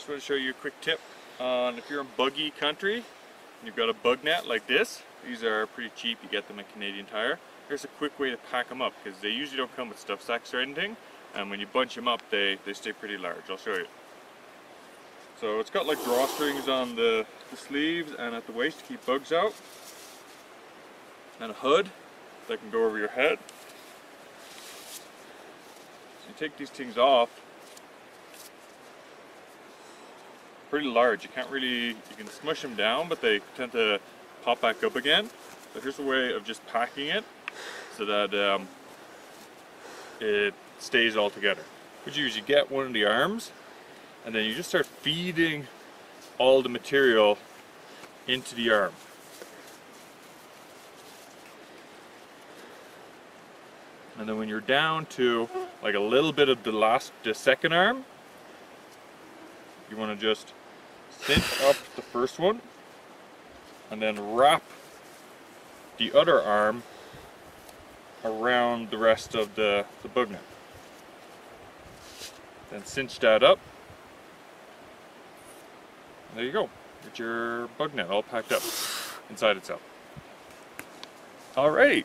Just want to show you a quick tip on if you're in buggy country and you've got a bug net like this. These are pretty cheap, you get them at Canadian Tire. Here's a quick way to pack them up because they usually don't come with stuff sacks or anything. And when you bunch them up, they, they stay pretty large. I'll show you. So it's got like drawstrings on the, the sleeves and at the waist to keep bugs out. And a hood that can go over your head. So you take these things off. Pretty large. You can't really, you can smush them down, but they tend to pop back up again. So here's a way of just packing it so that um, it stays all together. What you usually get one of the arms and then you just start feeding all the material into the arm. And then when you're down to like a little bit of the last, the second arm, you want to just cinch up the first one and then wrap the other arm around the rest of the, the bug net. Then cinch that up. And there you go. Get your bug net all packed up inside itself. Alrighty.